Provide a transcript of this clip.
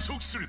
加速する。